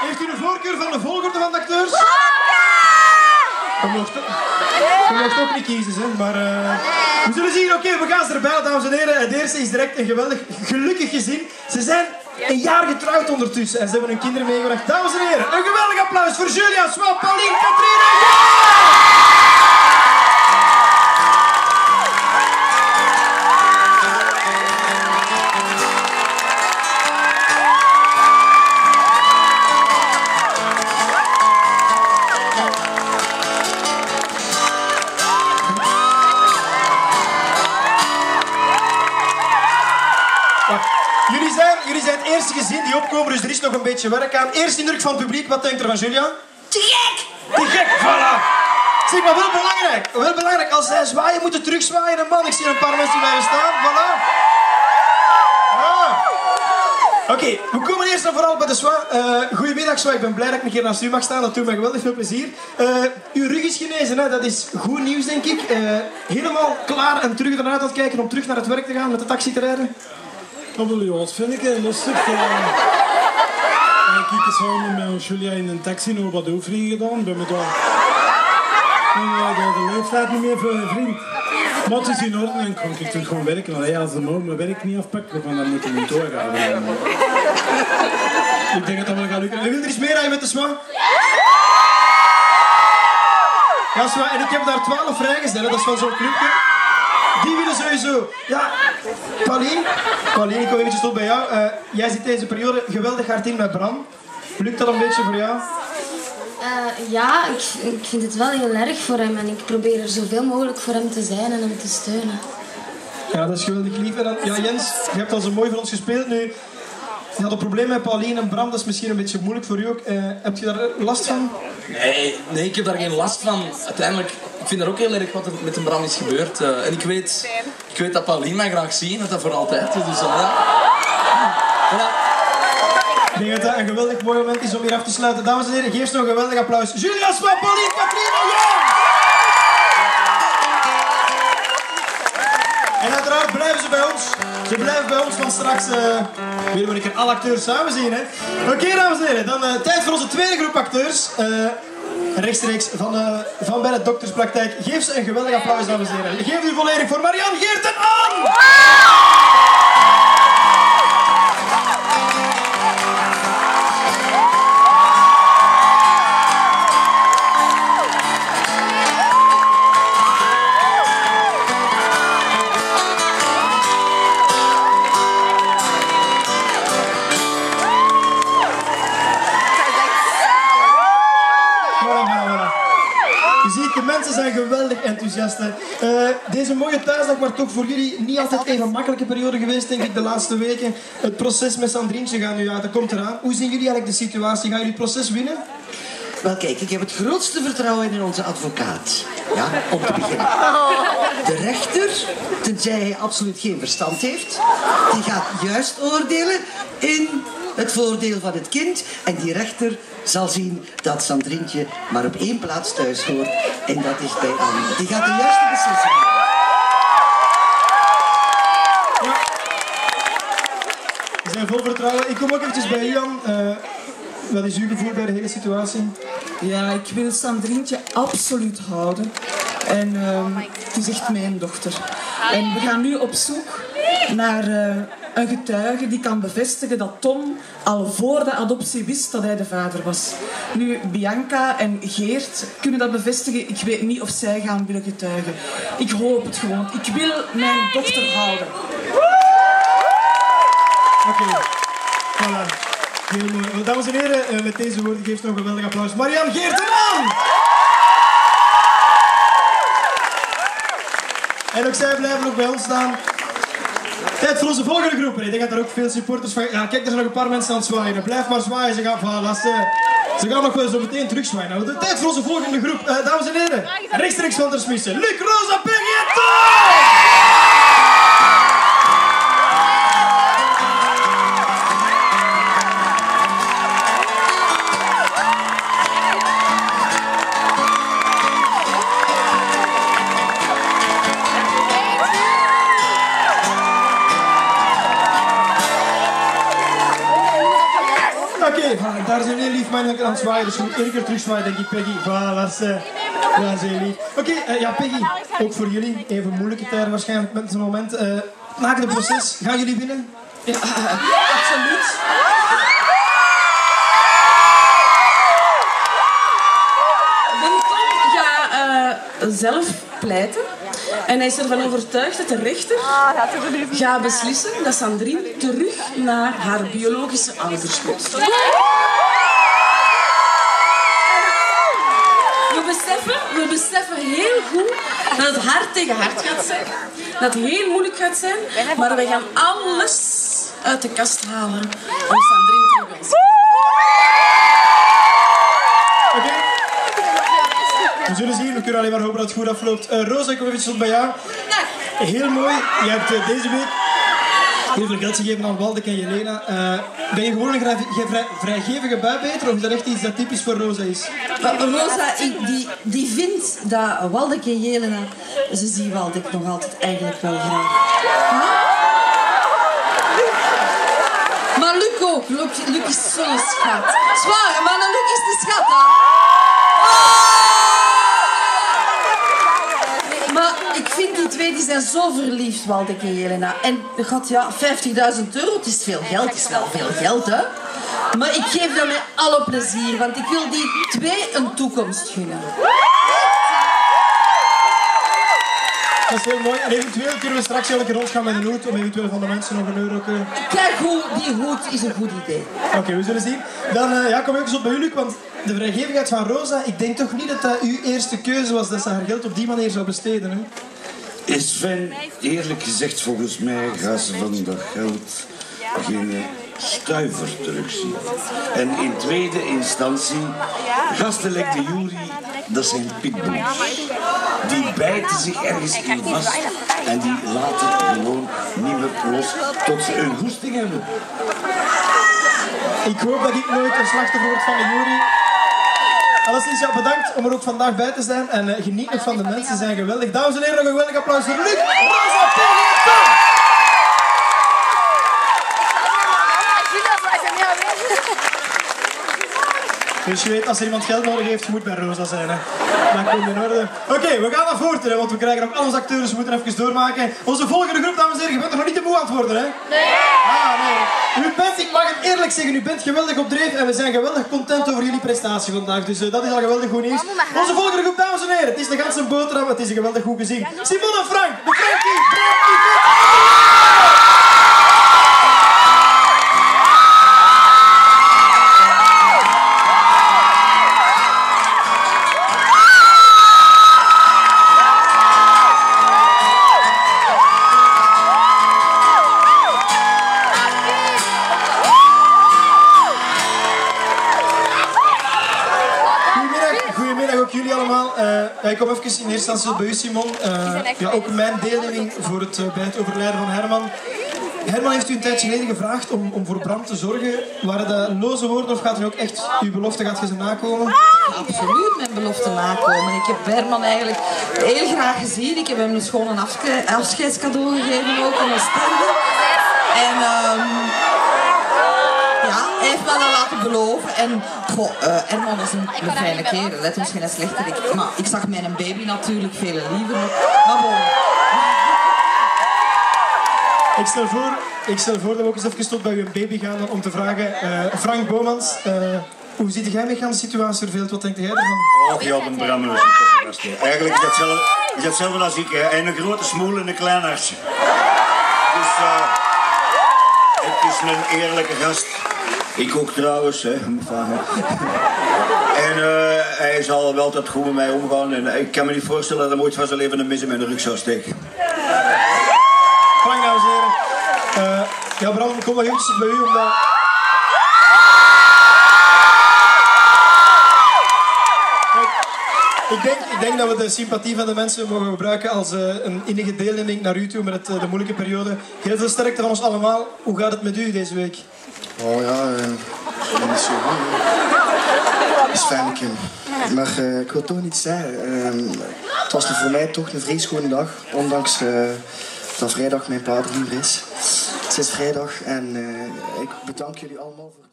Heeft u de voorkeur van de volgorde van de acteurs? Je mocht, je mocht ook niet kiezen, hè. maar uh, we zullen zien. Oké, we gaan ze erbij, dames en heren. Het eerste is direct een geweldig gelukkig gezin. Ze zijn een jaar getrouwd ondertussen en ze hebben hun kinderen meegebracht. Dames en heren, een geweldig applaus voor Julia, Swap, Pauline, Katrien en eerste gezin die opkomen, dus er is nog een beetje werk aan. Eerste indruk van het publiek, wat denkt er van Julia? Te gek! Te gek, voilà! Zeg maar, wel belangrijk, wel belangrijk, als zij zwaaien, moeten terugzwaaien. En man, ik zie een paar mensen blijven staan, voilà. Ah. Oké, we komen eerst en vooral bij de Swa. Uh, goedemiddag Swa, ik ben blij dat ik een keer naast u mag staan. Dat doet mij geweldig veel plezier. Uh, uw rug is genezen, hè? dat is goed nieuws denk ik. Uh, helemaal klaar en terug ernaar aan het kijken om terug naar het werk te gaan, met de taxi te rijden? Dat wil je vind ik lustig. Uh, ik heb samen met Julia in een taxi nog wat oefeningen gedaan. Ben met daar. En uh, de leeftijd niet meer voor een vriend. Maar het is in orde en kan ik terug gewoon werken. Allee, als de man mijn werk niet afpakt, dan moeten we niet doorgaan. ik denk dat dat wel gaat lukken. En wil er iets meer aan met de sma? Ja, en ik heb daar twaalf vrijgestellen, dat is van zo'n clubje. Die willen sowieso. Ja, Pauline, Pauline, ik kom eventjes tot bij jou. Uh, jij zit deze periode geweldig hard in met Bram. Lukt dat een beetje voor jou? Uh, ja, ik, ik vind het wel heel erg voor hem en ik probeer er zoveel mogelijk voor hem te zijn en hem te steunen. Ja, dat is geweldig lief. En dan, ja, Jens, je hebt al zo mooi voor ons gespeeld nu. Je had een probleem met Pauline en Bram, dat is misschien een beetje moeilijk voor u ook. Uh, heb je daar last van? Nee, nee, ik heb daar geen last van. Uiteindelijk, vind dat ook heel erg wat er met een Bram is gebeurd. Uh, en ik weet, ik weet dat Pauline mij graag ziet, dat dat voor altijd. Dus, uh, voilà. Ik denk dat een geweldig mooi moment is om hier af te sluiten. Dames en heren, geef nog een geweldig applaus. Julia Sma, Pauline, Katrien en Jan! En uiteraard blijven ze bij ons. Ze blijven bij ons, want straks uh, willen we een keer alle acteurs samen zien. Oké, dames en heren, dan tijd voor onze tweede groep acteurs. Rechtstreeks van, uh, van bij de dokterspraktijk. Geef ze een geweldig applaus, dames en heren. Geef u volledig voor Marianne Geert en Uh, deze mooie thuisdag, maar toch voor jullie niet altijd even makkelijke periode geweest, denk ik, de laatste weken. Het proces met Sandrientje gaat nu uit, dat komt eraan. Hoe zien jullie eigenlijk de situatie? Gaan jullie het proces winnen? Wel kijk, ik heb het grootste vertrouwen in onze advocaat. Ja, om te beginnen. De rechter, tenzij hij absoluut geen verstand heeft, die gaat juist oordelen in het voordeel van het kind. En die rechter zal zien dat Sandrientje maar op één plaats thuis hoort. En dat is bij Anne. Die gaat de juiste beslissing nemen. Ja. We zijn vol vertrouwen. Ik kom ook eventjes bij Jan. Uh, wat is uw gevoel bij de hele situatie? Ja, ik wil Sandrientje absoluut houden. En uh, het is echt mijn dochter. En we gaan nu op zoek naar uh, een getuige die kan bevestigen dat Tom al voor de adoptie wist dat hij de vader was. Nu, Bianca en Geert kunnen dat bevestigen. Ik weet niet of zij gaan willen getuigen. Ik hoop het gewoon. Ik wil mijn dochter houden. Oké, voilà. Heel mooi. Dames en heren, met deze woorden geeft nog een geweldig applaus. Marianne Geert en aan! En ook zij blijven nog bij ons staan. Tijd voor onze volgende groep. Ik denk dat er ook veel supporters van... Ja, kijk, er zijn nog een paar mensen aan het zwaaien. Blijf maar zwaaien. Ze gaan, voilà, ze, ze gaan nog wel zo meteen terugzwaaien. Nou, de tijd voor onze volgende groep. Uh, dames en heren, rechtstreeks van der Smissen. Luc, Rosa, Peggy voilà, daar een heel lief man aan het zwaaien, dus je moet één keer terug zwaaien, denk ik, Peggy. Voilà, dat is, eh, is heel lief. Oké, eh, ja, Peggy, ook voor jullie, even moeilijke tijden waarschijnlijk met zo'n moment. eh na het proces, gaan jullie winnen? Absoluut. Winton gaat eh, zelf pleiten. En hij is ervan overtuigd dat de rechter gaat beslissen dat Sandrine terug naar haar biologische ouders moet. We beseffen, we beseffen heel goed dat het hard tegen hard gaat zijn. Dat het heel moeilijk gaat zijn. Maar we gaan alles uit de kast halen om Sandrine terug bij ons Oké? We zullen zien, kunnen alleen maar hopen dat het goed afloopt. Eh, Rosa, ik kom eventjes tot bij jou. Heel mooi, je hebt eh, deze week heel veel geld gegeven aan Waldek en Jelena. Eh, ben je gewoon een vrij, vrij, vrijgevige buibeter of is dat echt iets dat typisch voor Rosa is? Rosa, ik- die, die vindt dat Waldek en Jelena, ze zien Waldek nog altijd eigenlijk wel graag. Maar Luc ook. Luc, is zo'n schat. Zwaar, maar Luc is de schat, hè. Maar ik vind zo verliefd, Waldek en Jelena. En god, ja, 50.000 euro, het is veel geld, het is wel veel geld, hè. Maar ik geef dat met alle plezier, want ik wil die twee een toekomst gunnen. Dat is heel mooi. En eventueel kunnen we straks elke rond gaan met een hoed om eventueel van de mensen nog een euro kunnen. Kijk hoe die hoed is een goed idee. Oké, we zullen zien. Dan eh, ja, kom ik eens op bij jullie, want de vrijgevigheid van Rosa, ik denk toch niet dat dat uw eerste keuze was dat ze haar geld op die manier zou besteden. Hè? Is Sven, eerlijk gezegd, volgens mij gaat ze van dat geld geen stuiver terugzien. En in tweede instantie, gasten legt de jury, dat zijn pitbulls. Die bijten zich ergens in vast en die laten gewoon niet meer los tot ze een goesting hebben. Ik hoop dat ik nooit een slachtoffer word van de jury. Alleszins, ja, bedankt om er ook vandaag bij te zijn. En eh, geniet nog van de mensen, ze zijn geweldig. Dames en heren, nog een geweldig applaus voor Luc, Rosa, Peggy en Tom! Dus je weet, als er iemand geld nodig heeft, je moet bij Rosa zijn. Hè. Dan komt in orde. Oké, we gaan naar voren, hè, want we krijgen nog al onze acteurs. We moeten even doormaken. Onze volgende groep, dames en heren, je bent nog niet te moe aan het worden, hè? Nee! Ah, nee. U bent, ik mag het eerlijk zeggen, u bent geweldig op dreef en we zijn geweldig content over jullie prestatie vandaag. Dus eh, dat is al geweldig goed nieuws. Onze volgende groep, dames en heren, het is de ganse boterham, het is een geweldig goed gezien. Simon en Frank, de Frankie, Frankie, kom even in eerste instantie bij u, Simon. Eh, ja, ook mijn deelneming voor het, eh, bij het overlijden van Herman. Herman heeft u een tijdje geleden gevraagd om, om voor Bram te zorgen. Waren dat loze woorden of gaat u ook echt uw belofte gaat ze nakomen? Absoluut mijn belofte nakomen. Ik heb Herman eigenlijk heel graag gezien. Ik heb hem een afske- afscheidscadeau gegeven ook in Oostende. En ehm, ja, hij heeft me dat laten beloven. En goh, eh, Herman is een, een fijne kerel. Let ons geen slechterik. Maar ik zag mijn baby natuurlijk veel liever. Maar bon. Ik stel voor, ik stel voor dat we ook eens even tot bij uw baby gaan om te vragen. eh, Frank Bomans, eh, hoe ziet jij met de situatie verveeld? Wat denkt jij ervan? Oh, ja, een brammer is een. Eigenlijk is hetzelfde, is hetzelfde als ik. En een grote smoel en een klein hartje. Dus eh, het is een eerlijke gast. Ik ook trouwens, hè. En eh, hij zal wel tot goed met mij omgaan. En ik kan me niet voorstellen dat hij ooit van zijn leven een mis in mijn rug zou steken. Frank, dames en heren. Eh, ja, Bram, kom nog eventjes bij u omdat... Kijk, Ik denk, ik denk dat we de sympathie van de mensen mogen gebruiken als eh, een innige deelneming naar u toe met het, eh, de moeilijke periode. Heel veel sterkte van ons allemaal. Hoe gaat het met u deze week? Oh ja, eh, niet zo goed. Dat is fijn, Kim. Maar eh, ik wil toch niet zeggen. ehm, het was voor mij toch een schone dag. Ondanks dat vrijdag mijn paard hier is. Het is vrijdag en ik bedank jullie allemaal voor...